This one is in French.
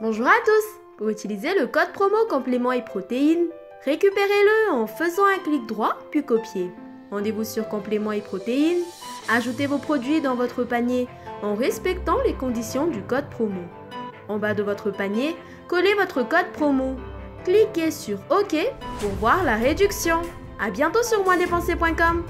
Bonjour à tous Pour utiliser le code promo complément et protéines, récupérez-le en faisant un clic droit puis copier. Rendez-vous sur complément et protéines, ajoutez vos produits dans votre panier en respectant les conditions du code promo. En bas de votre panier, collez votre code promo. Cliquez sur OK pour voir la réduction. A bientôt sur moindépenser.com